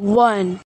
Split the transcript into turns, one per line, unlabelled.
one.